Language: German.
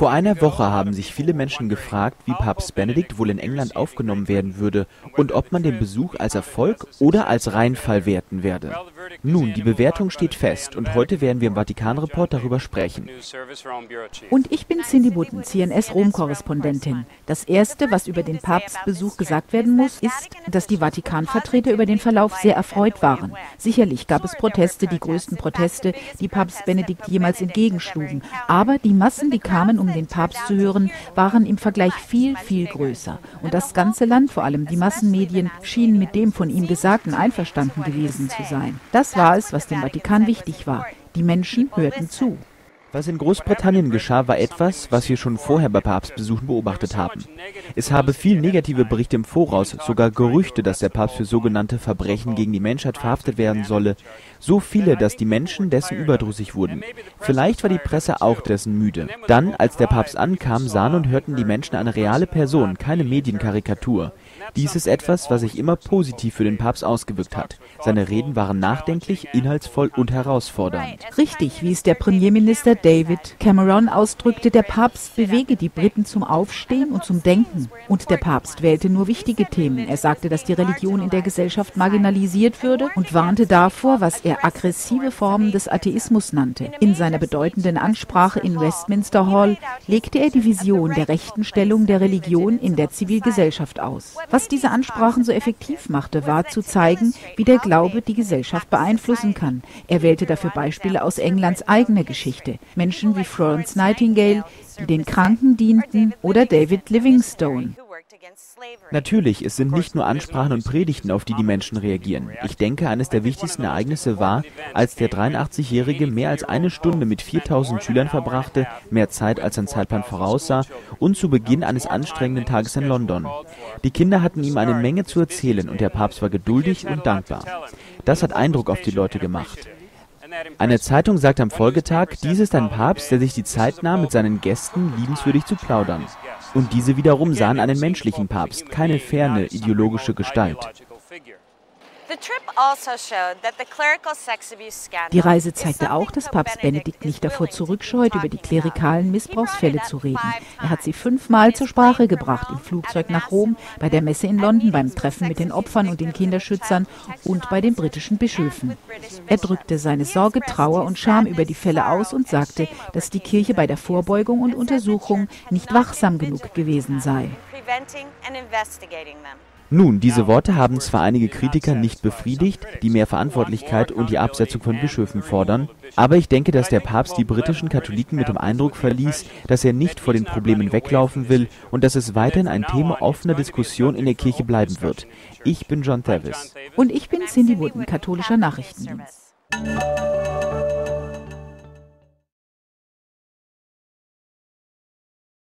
Vor einer Woche haben sich viele Menschen gefragt, wie Papst Benedikt wohl in England aufgenommen werden würde und ob man den Besuch als Erfolg oder als Reinfall werten werde. Nun, die Bewertung steht fest und heute werden wir im Vatikan-Report darüber sprechen. Und ich bin Cindy Button, CNS-Rom-Korrespondentin. Das Erste, was über den Papstbesuch gesagt werden muss, ist, dass die Vatikan-Vertreter über den Verlauf sehr erfreut waren. Sicherlich gab es Proteste, die größten Proteste, die Papst Benedikt jemals entgegenschlugen. Aber die Massen, die kamen, um den Papst zu hören, waren im Vergleich viel, viel größer. Und das ganze Land, vor allem die Massenmedien, schienen mit dem von ihm Gesagten einverstanden gewesen zu sein. Das war es, was dem Vatikan wichtig war. Die Menschen hörten zu. Was in Großbritannien geschah, war etwas, was wir schon vorher bei Papstbesuchen beobachtet haben. Es habe viel negative Berichte im Voraus, sogar Gerüchte, dass der Papst für sogenannte Verbrechen gegen die Menschheit verhaftet werden solle. So viele, dass die Menschen dessen überdrüssig wurden. Vielleicht war die Presse auch dessen müde. Dann, als der Papst ankam, sahen und hörten die Menschen eine reale Person, keine Medienkarikatur. Dies ist etwas, was sich immer positiv für den Papst ausgewirkt hat. Seine Reden waren nachdenklich, inhaltsvoll und herausfordernd. Richtig, wie es der Premierminister David Cameron ausdrückte, der Papst bewege die Briten zum Aufstehen und zum Denken. Und der Papst wählte nur wichtige Themen. Er sagte, dass die Religion in der Gesellschaft marginalisiert würde und warnte davor, was er aggressive Formen des Atheismus nannte. In seiner bedeutenden Ansprache in Westminster Hall legte er die Vision der rechten Stellung der Religion in der Zivilgesellschaft aus. Was diese Ansprachen so effektiv machte, war zu zeigen, wie der Glaube die Gesellschaft beeinflussen kann. Er wählte dafür Beispiele aus Englands eigener Geschichte. Menschen wie Florence Nightingale, die den Kranken dienten, oder David Livingstone. Natürlich, es sind nicht nur Ansprachen und Predigten, auf die die Menschen reagieren. Ich denke, eines der wichtigsten Ereignisse war, als der 83-Jährige mehr als eine Stunde mit 4000 Schülern verbrachte, mehr Zeit als sein Zeitplan voraussah, und zu Beginn eines anstrengenden Tages in London. Die Kinder hatten ihm eine Menge zu erzählen und der Papst war geduldig und dankbar. Das hat Eindruck auf die Leute gemacht. Eine Zeitung sagt am Folgetag, dies ist ein Papst, der sich die Zeit nahm, mit seinen Gästen liebenswürdig zu plaudern. Und diese wiederum sahen einen menschlichen Papst, keine ferne ideologische Gestalt. Also die Reise zeigte auch, dass Papst Benedikt nicht davor zurückscheut, über die klerikalen Missbrauchsfälle zu reden. Er hat sie fünfmal zur Sprache gebracht, im Flugzeug nach Rom, bei der Messe in London, beim Treffen mit den Opfern und den Kinderschützern und bei den britischen Bischöfen. Er drückte seine Sorge, Trauer und Scham über die Fälle aus und sagte, dass die Kirche bei der Vorbeugung und Untersuchung nicht wachsam genug gewesen sei. Nun, diese Worte haben zwar einige Kritiker nicht befriedigt, die mehr Verantwortlichkeit und die Absetzung von Bischöfen fordern, aber ich denke, dass der Papst die britischen Katholiken mit dem Eindruck verließ, dass er nicht vor den Problemen weglaufen will und dass es weiterhin ein Thema offener Diskussion in der Kirche bleiben wird. Ich bin John Tavis. Und ich bin Cindy Wooden, katholischer Nachrichtendienst.